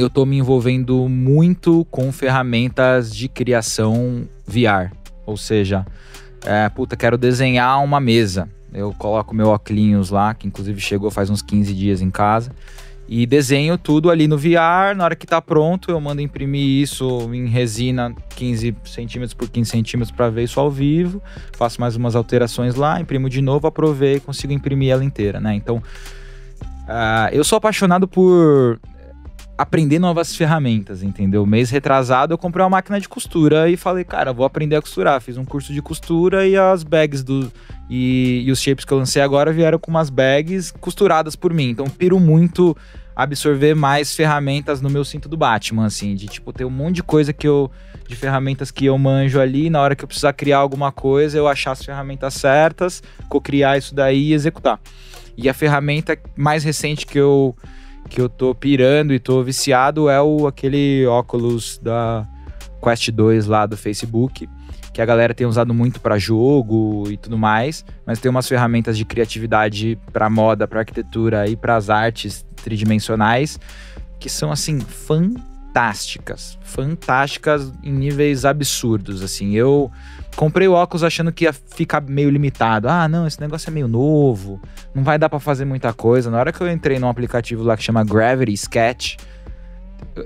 eu tô me envolvendo muito com ferramentas de criação VR. Ou seja, é, puta, quero desenhar uma mesa. Eu coloco meu óculos lá, que inclusive chegou faz uns 15 dias em casa. E desenho tudo ali no VR. Na hora que tá pronto, eu mando imprimir isso em resina 15 centímetros por 15 centímetros para ver isso ao vivo. Faço mais umas alterações lá, imprimo de novo, aprovei e consigo imprimir ela inteira, né? Então, uh, eu sou apaixonado por aprender novas ferramentas, entendeu? Mês retrasado eu comprei uma máquina de costura e falei, cara, vou aprender a costurar. Fiz um curso de costura e as bags do. E, e os shapes que eu lancei agora vieram com umas bags costuradas por mim. Então, piro muito absorver mais ferramentas no meu cinto do Batman, assim, de tipo ter um monte de coisa que eu de ferramentas que eu manjo ali, na hora que eu precisar criar alguma coisa, eu achar as ferramentas certas, co-criar isso daí e executar. E a ferramenta mais recente que eu que eu tô pirando e tô viciado é o aquele óculos da Quest 2 lá do Facebook, que a galera tem usado muito para jogo e tudo mais, mas tem umas ferramentas de criatividade para moda, para arquitetura e para as artes tridimensionais que são assim fantásticas, fantásticas em níveis absurdos, assim. Eu comprei o óculos achando que ia ficar meio limitado. Ah, não, esse negócio é meio novo, não vai dar para fazer muita coisa. Na hora que eu entrei num aplicativo lá que chama Gravity Sketch,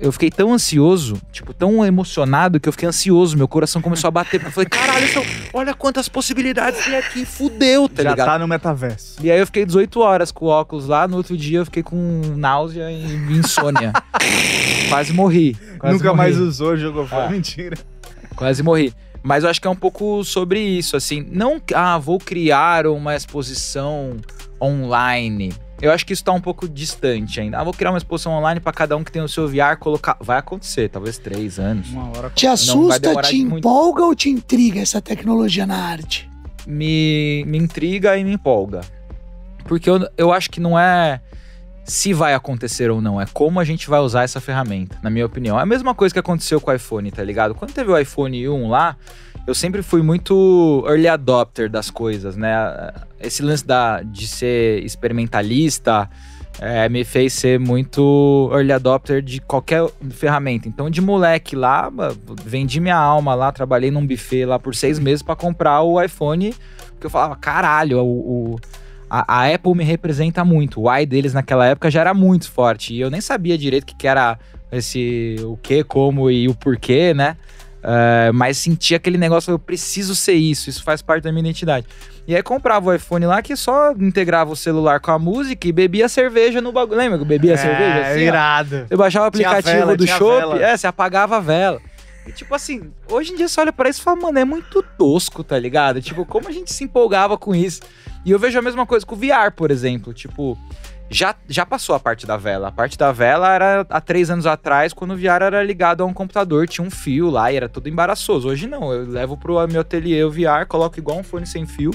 eu fiquei tão ansioso, tipo, tão emocionado que eu fiquei ansioso. Meu coração começou a bater. Eu falei, caralho, olha quantas possibilidades tem aqui. Fudeu, tá Já ligado? tá no metaverso. E aí eu fiquei 18 horas com o óculos lá. No outro dia eu fiquei com náusea e insônia. quase morri. Quase Nunca morri. mais usou, jogou fora. Ah. Mentira. Quase morri. Mas eu acho que é um pouco sobre isso, assim. Não, ah, vou criar uma exposição online. Eu acho que isso tá um pouco distante ainda. Ah, vou criar uma exposição online para cada um que tem o seu VR colocar. Vai acontecer, talvez três anos. Uma hora. Te assusta, te muito. empolga ou te intriga essa tecnologia na arte? Me, me intriga e me empolga. Porque eu, eu acho que não é se vai acontecer ou não, é como a gente vai usar essa ferramenta, na minha opinião. É a mesma coisa que aconteceu com o iPhone, tá ligado? Quando teve o iPhone 1 lá, eu sempre fui muito early adopter das coisas, né? Esse lance da, de ser experimentalista é, me fez ser muito early adopter de qualquer ferramenta. Então, de moleque lá, vendi minha alma lá, trabalhei num buffet lá por seis meses para comprar o iPhone, porque eu falava, caralho, o, o a, a, Apple me representa muito. O i deles naquela época já era muito forte. E eu nem sabia direito o que, que era esse o que, como e o porquê, né? Uh, mas sentia aquele negócio, eu preciso ser isso, isso faz parte da minha identidade. E aí comprava o iPhone lá que só integrava o celular com a música e bebia cerveja no bagulho. Lembra que eu bebia é, cerveja? Assim, irado. Você baixava o aplicativo vela, do Shopping, é, você apagava a vela. E tipo assim, hoje em dia você olha pra isso e fala, mano, é muito tosco, tá ligado? Tipo, como a gente se empolgava com isso. E eu vejo a mesma coisa com o VR, por exemplo. Tipo, já, já passou a parte da vela. A parte da vela era há três anos atrás, quando o VR era ligado a um computador, tinha um fio lá e era tudo embaraçoso. Hoje não, eu levo pro meu ateliê o VR, coloco igual um fone sem fio,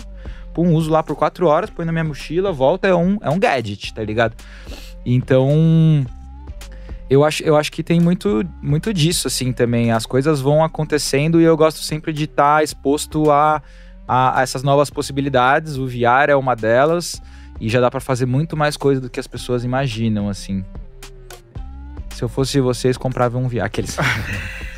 pum, uso lá por quatro horas, põe na minha mochila, volta, é um, é um gadget, tá ligado? Então. Eu acho, eu acho que tem muito, muito disso, assim, também. As coisas vão acontecendo e eu gosto sempre de estar tá exposto a, a, a essas novas possibilidades. O VR é uma delas. E já dá para fazer muito mais coisa do que as pessoas imaginam, assim. Se eu fosse vocês, comprava um VR. Aqueles.